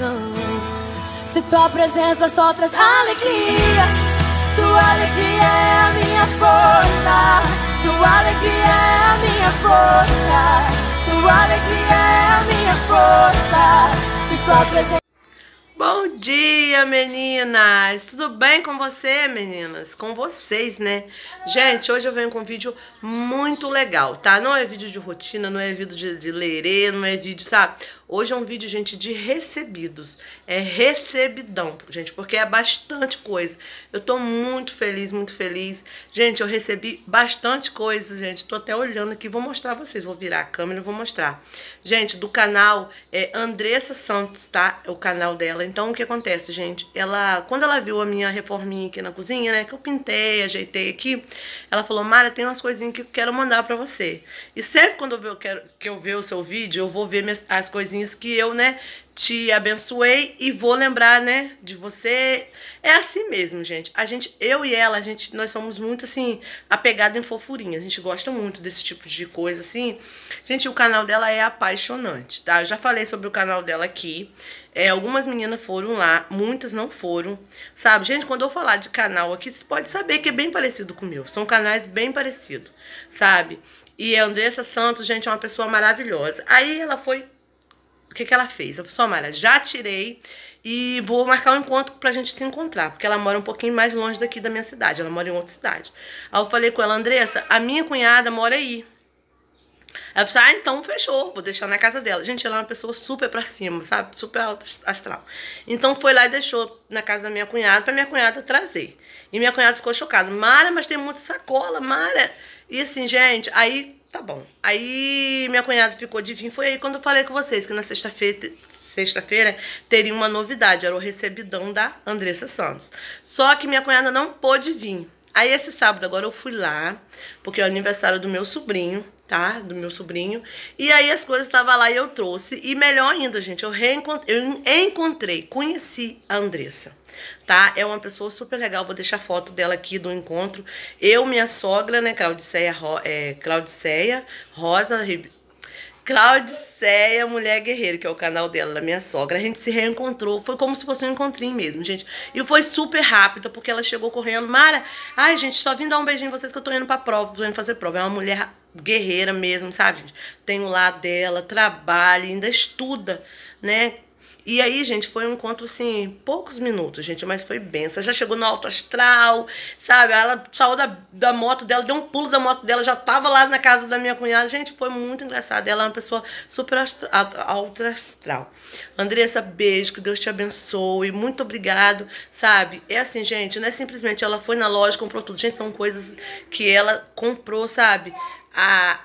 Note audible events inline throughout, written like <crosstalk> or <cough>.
não. Se tua presença só traz alegria, tua alegria é a minha força. Tua alegria é a minha força. Tua alegria é a minha força. Se tua presença Bom dia, meninas! Tudo bem com você, meninas? Com vocês, né? Gente, hoje eu venho com um vídeo muito legal, tá? Não é vídeo de rotina, não é vídeo de, de lerê, não é vídeo, sabe? Hoje é um vídeo, gente, de recebidos. É recebidão, gente, porque é bastante coisa. Eu tô muito feliz, muito feliz. Gente, eu recebi bastante coisa, gente. Tô até olhando aqui, vou mostrar pra vocês. Vou virar a câmera e vou mostrar. Gente, do canal é Andressa Santos, tá? É o canal dela. Então, o que acontece, gente? Ela, quando ela viu a minha reforminha aqui na cozinha, né? Que eu pintei, ajeitei aqui. Ela falou, Mara, tem umas coisinhas que eu quero mandar pra você. E sempre quando eu ver, eu quero, que eu ver o seu vídeo, eu vou ver minhas, as coisinhas que eu, né, te abençoei e vou lembrar, né, de você. É assim mesmo, gente. A gente, eu e ela, a gente, nós somos muito assim apegados em fofurinha. A gente gosta muito desse tipo de coisa assim. Gente, o canal dela é apaixonante, tá? Eu já falei sobre o canal dela aqui. É, algumas meninas foram lá, muitas não foram. Sabe, gente, quando eu falar de canal aqui, vocês podem saber que é bem parecido com o meu. São canais bem parecidos, sabe? E a Andressa Santos, gente, é uma pessoa maravilhosa. Aí ela foi o que, que ela fez? Eu falei, Mara, já tirei e vou marcar um encontro pra gente se encontrar, porque ela mora um pouquinho mais longe daqui da minha cidade, ela mora em outra cidade. Aí eu falei com ela, Andressa, a minha cunhada mora aí. Ela falou ah, então fechou, vou deixar na casa dela. Gente, ela é uma pessoa super pra cima, sabe? Super alto astral. Então foi lá e deixou na casa da minha cunhada pra minha cunhada trazer. E minha cunhada ficou chocada. Mara, mas tem muita sacola, Mara. E assim, gente, aí Tá bom. Aí minha cunhada ficou de vir. Foi aí quando eu falei com vocês que na sexta-feira sexta-feira teria uma novidade. Era o recebidão da Andressa Santos. Só que minha cunhada não pôde vir. Aí esse sábado agora eu fui lá, porque é o aniversário do meu sobrinho, tá? Do meu sobrinho. E aí as coisas estavam lá e eu trouxe. E melhor ainda, gente, eu reencontrei, eu encontrei, conheci a Andressa tá? É uma pessoa super legal, vou deixar foto dela aqui do encontro. Eu, minha sogra, né, Claudiceia, é, Claudiceia Rosa Claudiceia Mulher Guerreira, que é o canal dela, da minha sogra. A gente se reencontrou, foi como se fosse um encontrinho mesmo, gente. E foi super rápido, porque ela chegou correndo. Mara, ai, gente, só vim dar um beijinho em vocês que eu tô indo pra prova, tô indo fazer prova. É uma mulher guerreira mesmo, sabe, gente? Tem o lado dela, trabalha, ainda estuda, né? E aí, gente, foi um encontro, assim, poucos minutos, gente, mas foi benção. Já chegou no alto astral, sabe? Ela saiu da, da moto dela, deu um pulo da moto dela, já tava lá na casa da minha cunhada. Gente, foi muito engraçado. Ela é uma pessoa super alto astral. Andressa, beijo, que Deus te abençoe. Muito obrigado, sabe? É assim, gente, não é simplesmente ela foi na loja, comprou tudo. Gente, são coisas que ela comprou, sabe? A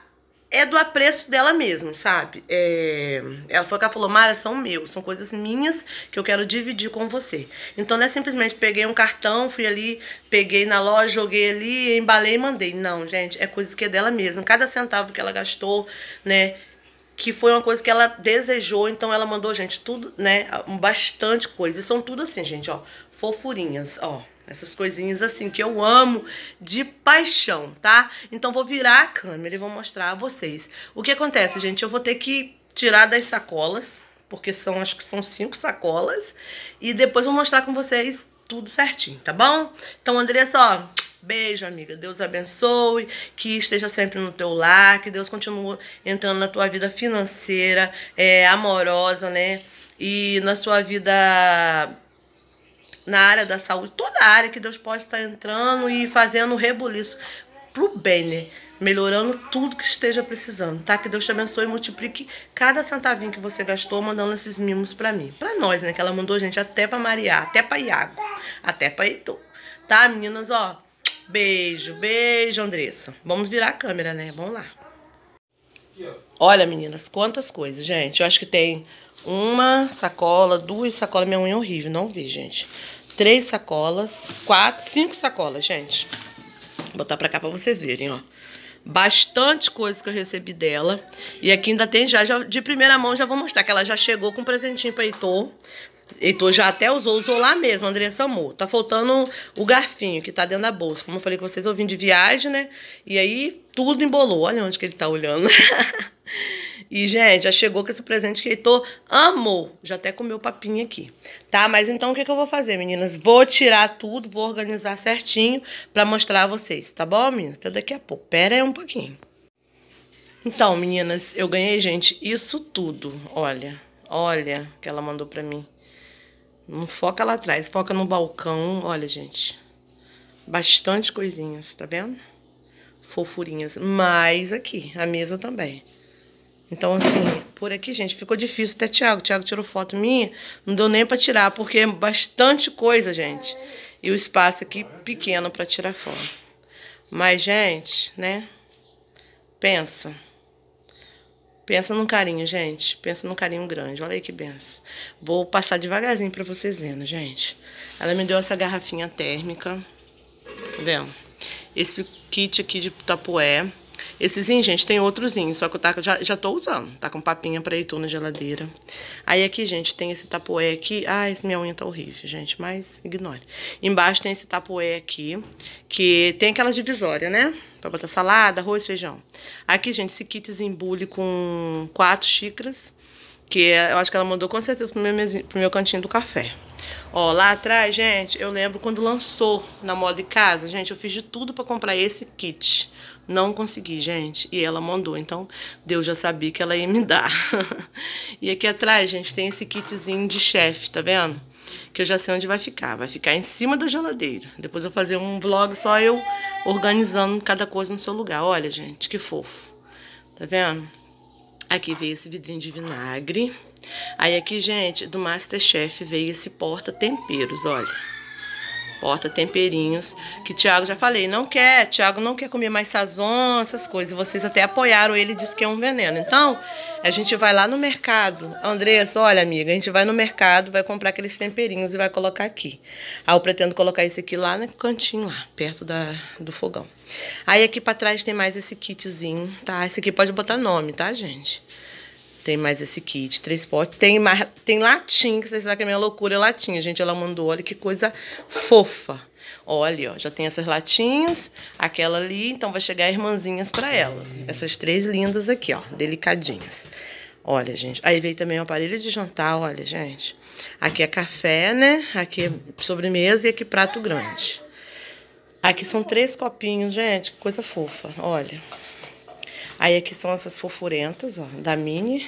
é do apreço dela mesmo, sabe? É, ela foi que ela falou, Mara, são meus, são coisas minhas que eu quero dividir com você. Então não é simplesmente peguei um cartão, fui ali, peguei na loja, joguei ali, embalei e mandei. Não, gente, é coisa que é dela mesma. Cada centavo que ela gastou, né? Que foi uma coisa que ela desejou, então ela mandou, gente, tudo, né? Bastante coisa. E são tudo assim, gente, ó, fofurinhas, ó. Essas coisinhas assim que eu amo de paixão, tá? Então vou virar a câmera e vou mostrar a vocês. O que acontece, gente? Eu vou ter que tirar das sacolas, porque são, acho que são cinco sacolas, e depois vou mostrar com vocês tudo certinho, tá bom? Então, Andressa, ó, beijo, amiga. Deus abençoe, que esteja sempre no teu lar, que Deus continue entrando na tua vida financeira, é, amorosa, né? E na sua vida na área da saúde, toda a área que Deus pode estar entrando e fazendo rebuliço pro bem, né? Melhorando tudo que esteja precisando, tá? Que Deus te abençoe e multiplique cada centavinho que você gastou mandando esses mimos para mim. para nós, né? Que ela mandou gente até para Maria, até para Iago, até para Heitor. Tá, meninas, ó? Beijo, beijo, Andressa. Vamos virar a câmera, né? Vamos lá. Olha, meninas, quantas coisas, gente. Eu acho que tem uma sacola, duas sacolas. Minha unha é horrível, não vi, gente três sacolas, quatro, cinco sacolas, gente. Vou botar pra cá pra vocês verem, ó. Bastante coisa que eu recebi dela. E aqui ainda tem já, já de primeira mão, já vou mostrar que ela já chegou com um presentinho pra Heitor. Heitor já até usou, usou lá mesmo, Andressa amou. Tá faltando o garfinho que tá dentro da bolsa. Como eu falei com vocês, eu vim de viagem, né? E aí tudo embolou. Olha onde que ele tá olhando. <laughs> E, gente, já chegou com esse presente que Heitor amou. Já até comeu papinha aqui. Tá? Mas então o que, que eu vou fazer, meninas? Vou tirar tudo, vou organizar certinho pra mostrar a vocês. Tá bom, meninas? Até daqui a pouco. Pera aí um pouquinho. Então, meninas, eu ganhei, gente, isso tudo. Olha, olha que ela mandou pra mim. Não foca lá atrás, foca no balcão. Olha, gente. Bastante coisinhas, tá vendo? Fofurinhas. Mas aqui, a mesa também. Então, assim, por aqui, gente, ficou difícil. Até Thiago, Thiago tirou foto minha, não deu nem pra tirar, porque é bastante coisa, gente. E o espaço aqui pequeno pra tirar foto. Mas, gente, né? Pensa. Pensa num carinho, gente. Pensa num carinho grande. Olha aí que benção. Vou passar devagarzinho pra vocês verem, gente. Ela me deu essa garrafinha térmica. Tá vendo? Esse kit aqui de tapoé. Essezinho, gente, tem outrozinho, só que eu tá, já, já tô usando. Tá com papinha pra Heitor na geladeira. Aí aqui, gente, tem esse tapoé aqui. Esse minha unha tá horrível, gente, mas ignore. Embaixo tem esse tapoé aqui, que tem aquela divisória, né? Pra botar salada, arroz, feijão. Aqui, gente, esse kitzinho bule com quatro xícaras, que eu acho que ela mandou com certeza pro meu, pro meu cantinho do café. Ó, lá atrás, gente, eu lembro quando lançou na moda de casa, gente, eu fiz de tudo pra comprar esse kit. Não consegui, gente. E ela mandou. Então, Deus já sabia que ela ia me dar. <laughs> e aqui atrás, gente, tem esse kitzinho de chefe, tá vendo? Que eu já sei onde vai ficar. Vai ficar em cima da geladeira. Depois eu vou fazer um vlog só eu organizando cada coisa no seu lugar. Olha, gente, que fofo. Tá vendo? Aqui veio esse vidrinho de vinagre. Aí aqui, gente, do Masterchef veio esse porta-temperos, olha porta temperinhos, que Tiago já falei, não quer, Tiago não quer comer mais sazon, essas coisas. Vocês até apoiaram ele, disse que é um veneno. Então, a gente vai lá no mercado. Andressa, olha, amiga, a gente vai no mercado, vai comprar aqueles temperinhos e vai colocar aqui. Aí eu pretendo colocar esse aqui lá no cantinho, lá, perto da, do fogão. Aí aqui pra trás tem mais esse kitzinho, tá? Esse aqui pode botar nome, tá, gente? Tem mais esse kit, três potes. Tem, mais, tem latinha, que vocês sabem que a minha loucura é latinha. Gente, ela mandou, olha que coisa fofa. Olha, ó, já tem essas latinhas, aquela ali, então vai chegar irmãzinhas para ela. Essas três lindas aqui, ó, delicadinhas. Olha, gente, aí veio também o aparelho de jantar, olha, gente. Aqui é café, né? Aqui é sobremesa e aqui prato grande. Aqui são três copinhos, gente, que coisa fofa, olha. Aí aqui são essas fofurentas, ó, da Mini.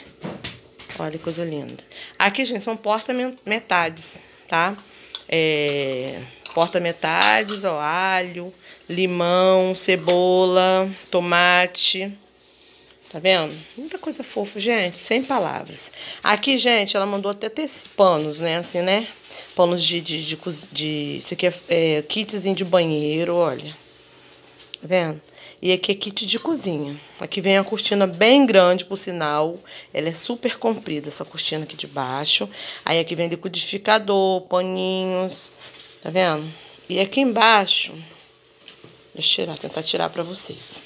Olha que coisa linda. Aqui, gente, são porta-metades, tá? É, porta-metades, ó, alho, limão, cebola, tomate. Tá vendo? Muita coisa fofa, gente, sem palavras. Aqui, gente, ela mandou até ter panos, né, assim, né? Panos de, de, de, de isso aqui é, é kitzinho de banheiro, olha. Tá vendo? E aqui é kit de cozinha. Aqui vem a cortina bem grande, por sinal. Ela é super comprida, essa cortina aqui de baixo. Aí aqui vem liquidificador, paninhos. Tá vendo? E aqui embaixo... Deixa eu tirar, tentar tirar pra vocês.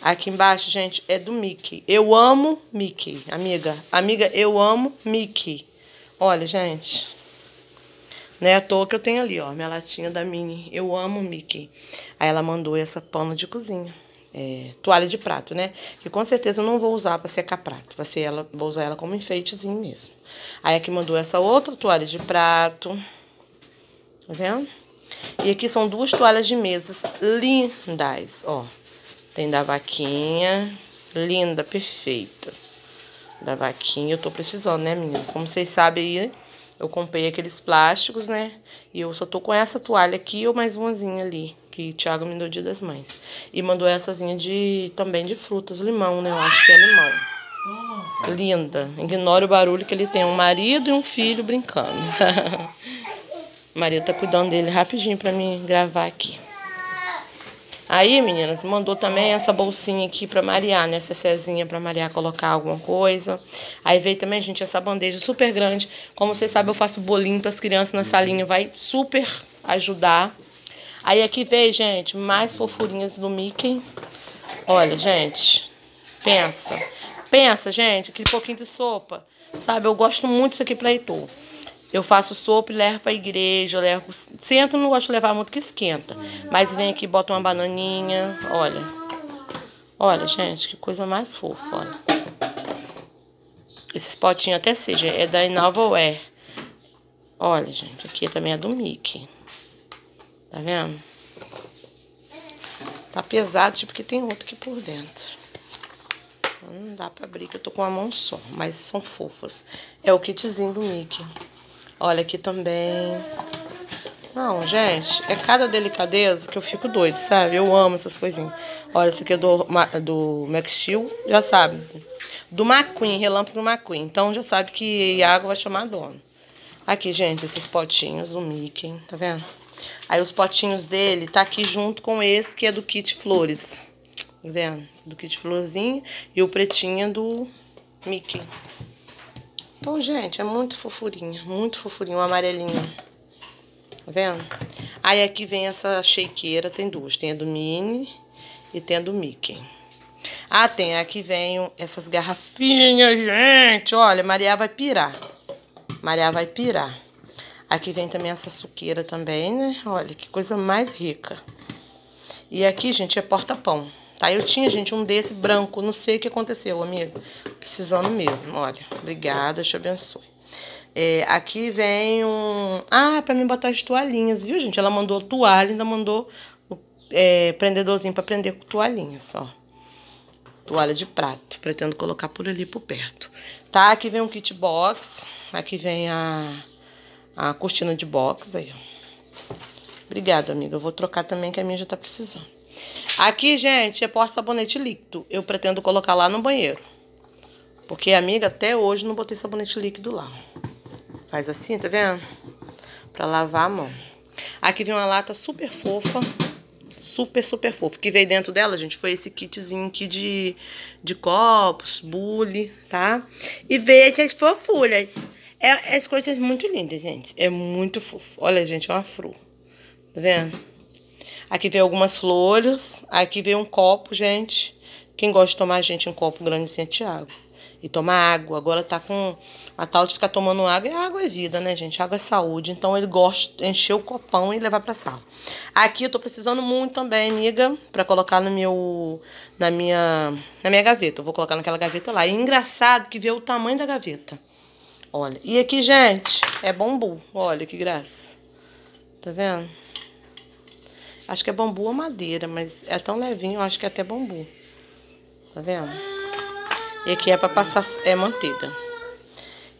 Aqui embaixo, gente, é do Mickey. Eu amo Mickey, amiga. Amiga, eu amo Mickey. Olha, gente. Não é à toa que eu tenho ali, ó, minha latinha da Mini. Eu amo Mickey. Aí ela mandou essa pano de cozinha é, toalha de prato, né? Que com certeza eu não vou usar para secar prato. Vai ser ela, vou usar ela como enfeitezinho mesmo. Aí aqui mandou essa outra toalha de prato. Tá vendo? E aqui são duas toalhas de mesas lindas, ó. Tem da vaquinha, linda, perfeita. Da vaquinha, eu tô precisando, né, meninas? Como vocês sabem aí, eu comprei aqueles plásticos, né? E eu só tô com essa toalha aqui ou mais umazinha ali que o Thiago me deu dia das mães. E mandouessazinha de também de frutas, limão, né? Eu acho que é limão. Linda. Ignore o barulho que ele tem um marido e um filho brincando. <laughs> o marido tá cuidando dele rapidinho pra mim gravar aqui. Aí, meninas, mandou também essa bolsinha aqui pra Mariar, né? Essa cezinha pra Mariar colocar alguma coisa. Aí veio também, gente, essa bandeja super grande. Como vocês sabem, eu faço bolinho pras crianças na salinha. Vai super ajudar. Aí aqui veio, gente, mais fofurinhas do Mickey. Olha, gente, pensa. Pensa, gente, aquele pouquinho de sopa. Sabe, eu gosto muito disso aqui pra Heitor. Eu faço sopa e levo pra igreja, levo... Centro não gosto de levar muito que esquenta. Mas vem aqui, bota uma bananinha, olha. Olha, gente, que coisa mais fofa, olha. Esses potinhos até seja, é da Innovawear. Olha, gente, aqui também é do Mickey. Tá vendo? Tá pesado, tipo, porque tem outro aqui por dentro. Não dá pra abrir, que eu tô com a mão só. Mas são fofas. É o kitzinho do Mickey. Olha aqui também. Não, gente, é cada delicadeza que eu fico doido, sabe? Eu amo essas coisinhas. Olha, esse aqui é do, do Steel, já sabe. Do McQueen, Relâmpago McQueen. Então já sabe que água vai chamar dono. Aqui, gente, esses potinhos do Mickey, tá vendo? Aí os potinhos dele tá aqui junto com esse que é do kit flores. Tá vendo? Do kit florzinho e o pretinho do Mickey. Então, gente, é muito fofurinha, muito fofurinho, um amarelinho. Tá vendo? Aí aqui vem essa shakeira, tem duas. Tem a do Mini e tem a do Mickey. Ah, tem. Aqui vem essas garrafinhas, gente. Olha, Maria vai pirar. Maria vai pirar. Aqui vem também essa suqueira também, né? Olha, que coisa mais rica. E aqui, gente, é porta-pão. Tá? Eu tinha, gente, um desse branco. Não sei o que aconteceu, amigo. Precisando mesmo, olha. Obrigada, te abençoe. É, aqui vem um... Ah, pra mim botar as toalhinhas, viu, gente? Ela mandou toalha, ainda mandou o é, prendedorzinho pra prender com toalhinhas, ó. Toalha de prato. Pretendo colocar por ali, por perto. Tá? Aqui vem um kit box. Aqui vem a, a cortina de box, aí. Obrigada, amiga. Eu vou trocar também, que a minha já tá precisando. Aqui, gente, é porta-sabonete líquido. Eu pretendo colocar lá no banheiro. Porque, amiga, até hoje não botei sabonete líquido lá. Faz assim, tá vendo? Pra lavar a mão. Aqui vem uma lata super fofa. Super, super fofa. O que veio dentro dela, gente, foi esse kitzinho aqui de, de copos, bule, tá? E veio essas fofulhas. É, as coisas muito lindas, gente. É muito fofo. Olha, gente, é uma flor. Tá vendo? Aqui vem algumas flores. Aqui vem um copo, gente. Quem gosta de tomar, gente, um copo grande assim é Thiago e tomar água. Agora tá com a tal de ficar tomando água. E água é vida, né, gente? Água é saúde. Então ele gosta de encher o copão e levar pra sala. Aqui eu tô precisando muito também, amiga, pra colocar no meu, na minha, na minha gaveta. Eu vou colocar naquela gaveta lá. E engraçado que vê o tamanho da gaveta. Olha. E aqui, gente, é bambu. Olha que graça. Tá vendo? Acho que é bambu ou madeira, mas é tão levinho, acho que é até bambu. Tá vendo? E aqui é pra passar é, manteiga.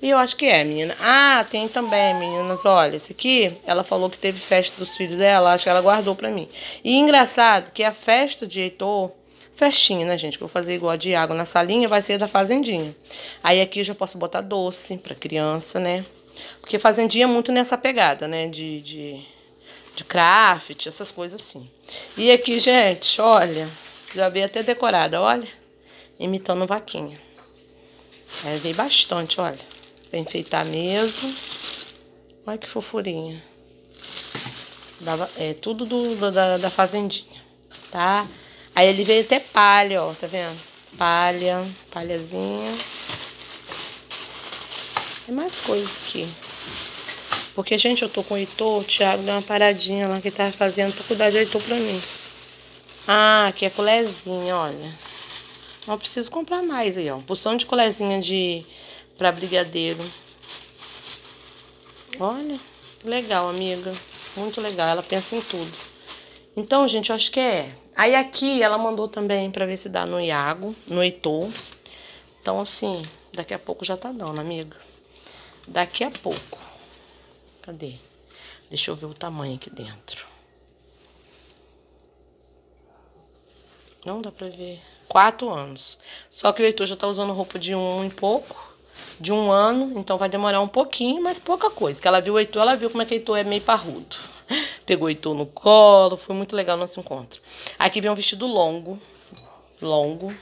E eu acho que é, menina. Ah, tem também, meninas. Olha, esse aqui, ela falou que teve festa dos filhos dela. Acho que ela guardou pra mim. E engraçado que a festa de Heitor, festinha, né, gente? Que eu vou fazer igual a de água na salinha, vai ser da fazendinha. Aí aqui eu já posso botar doce pra criança, né? Porque fazendinha é muito nessa pegada, né? De, de, de craft, essas coisas assim. E aqui, gente, olha, já veio até decorada, olha imitando vaquinha. Aí veio bastante, olha. Pra enfeitar mesa. Olha que fofurinha. Dava, é tudo do, do, da, da fazendinha, tá? Aí ele veio até palha, ó, tá vendo? Palha, palhazinha. Tem mais coisa aqui. Porque, gente, eu tô com o Heitor, o Thiago deu uma paradinha lá que ele tava fazendo pra cuidar de Heitor pra mim. Ah, aqui é colezinha, olha. Não preciso comprar mais aí, ó. Porção de colezinha de para brigadeiro. Olha, legal, amiga. Muito legal. Ela pensa em tudo. Então, gente, eu acho que é. Aí aqui ela mandou também para ver se dá no Iago, no Heitor. Então, assim, daqui a pouco já tá dando, amiga. Daqui a pouco. Cadê? Deixa eu ver o tamanho aqui dentro. Não dá pra ver. Quatro anos. Só que o Heitor já tá usando roupa de um e pouco. De um ano. Então vai demorar um pouquinho, mas pouca coisa. Que ela viu o Heitor, ela viu como é que o Heitor é meio parrudo. <laughs> Pegou Heitor no colo. Foi muito legal o nosso encontro. Aqui vem um vestido longo. Longo.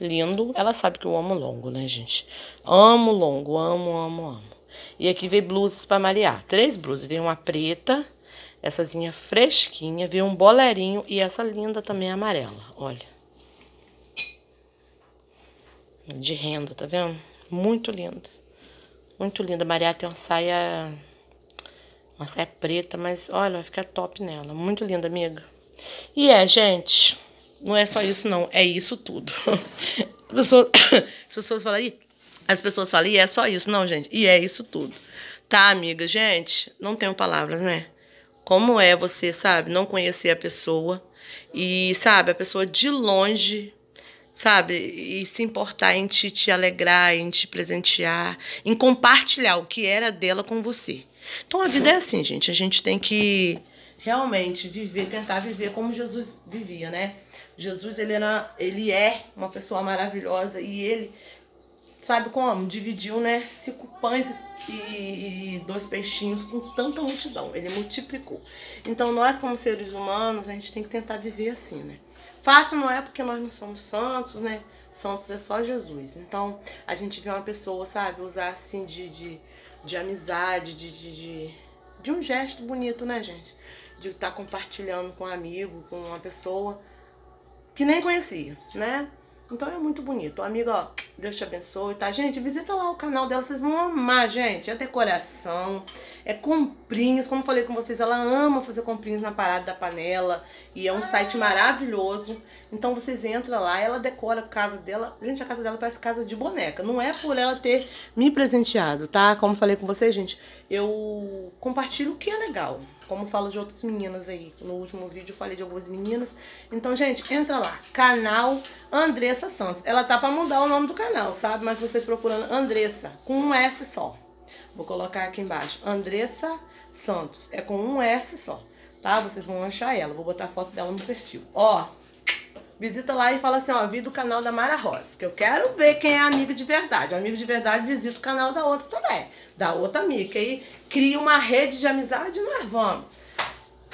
Lindo. Ela sabe que eu amo longo, né, gente? Amo longo. Amo, amo, amo. E aqui vem blusas para marear. Três blusas. Vem uma pretaEssazinha fresquinha, veio um bolerinho e essa linda também amarela, olha. De renda, tá vendo? Muito linda. Muito linda. Maria tem uma saia... Uma saia preta, mas olha, vai ficar top nela. Muito linda, amiga. E é, gente, não é só isso não, é isso tudo. <laughs> As pessoas, <coughs> as pessoas falam, aí, As pessoas falam, e é só isso. Não, gente, e é isso tudo. Tá, amiga? Gente, não tenho palavras, né? Como é você, sabe, não conhecer a pessoa e, sabe, a pessoa de longe, sabe, e se importar em te, te alegrar, em te presentear, em compartilhar o que era dela com você. Então a vida é assim, gente. A gente tem que realmente viver, tentar viver como Jesus vivia, né? Jesus, ele, era, ele é uma pessoa maravilhosa e ele, sabe como? Dividiu, né? Cinco pães e, e, dois peixinhos com tanta multidão. Ele multiplicou. Então, nós, como seres humanos, a gente tem que tentar viver assim, né? Fácil não é porque nós não somos santos, né? Santos é só Jesus. Então, a gente vê uma pessoa, sabe, usar assim de, de, de amizade, de, de, de, de um gesto bonito, né, gente? De estar tá compartilhando com um amigo, com uma pessoa que nem conhecia, né? Então é muito bonito. Amiga, ó, Deus te abençoe, tá? Gente, visita lá o canal dela, vocês vão amar, gente. É decoração, é comprinhos, como falei com vocês, ela ama fazer comprinhos na parada da panela. E é um site maravilhoso. Então vocês entram lá, ela decora a casa dela. Gente, a casa dela parece casa de boneca. Não é por ela ter me presenteado, tá? Como falei com vocês, gente, eu compartilho o que é legal como falo de outras meninas aí. No último vídeo eu falei de algumas meninas. Então, gente, entra lá. Canal Andressa Santos. Ela tá pra mudar o nome do canal, sabe? Mas vocês procurando Andressa, com um S só. Vou colocar aqui embaixo. Andressa Santos. É com um S só, tá? Vocês vão achar ela. Vou botar a foto dela no perfil. Ó, visita lá e fala assim, ó, vi do canal da Mara Rosa, que eu quero ver quem é amiga de verdade. Amigo de verdade visita o canal da outra também, da outra amiga. Que aí cria uma rede de amizade, nós vamos.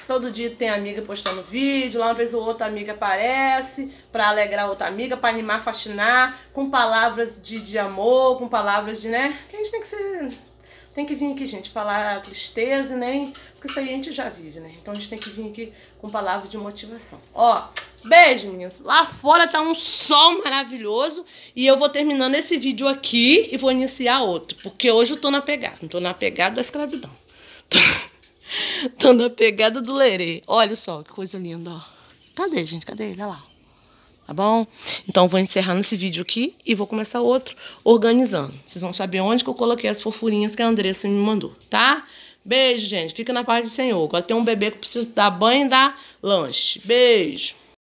Todo dia tem amiga postando vídeo, lá uma vez ou outra amiga aparece para alegrar outra amiga, para animar, fascinar, com palavras de, de amor, com palavras de, né? Que a gente tem que ser tem que vir aqui, gente, falar tristeza, nem. Porque isso aí a gente já vive, né? Então a gente tem que vir aqui com palavras de motivação. Ó, beijo, meninas. Lá fora tá um sol maravilhoso. E eu vou terminando esse vídeo aqui e vou iniciar outro. Porque hoje eu tô na pegada. Não tô na pegada da escravidão. <laughs> Tô, tô na pegada do lerê. Olha só que coisa linda, ó. Cadê, gente? Cadê ele? Olha lá tá bom? Então, vou encerrando esse vídeo aqui e vou começar outro organizando. Vocês vão saber onde que eu coloquei as fofurinhas que a Andressa me mandou, tá? Beijo, gente. Fica na paz do Senhor. Agora tem um bebê que precisa dar banho e dar lanche. Beijo.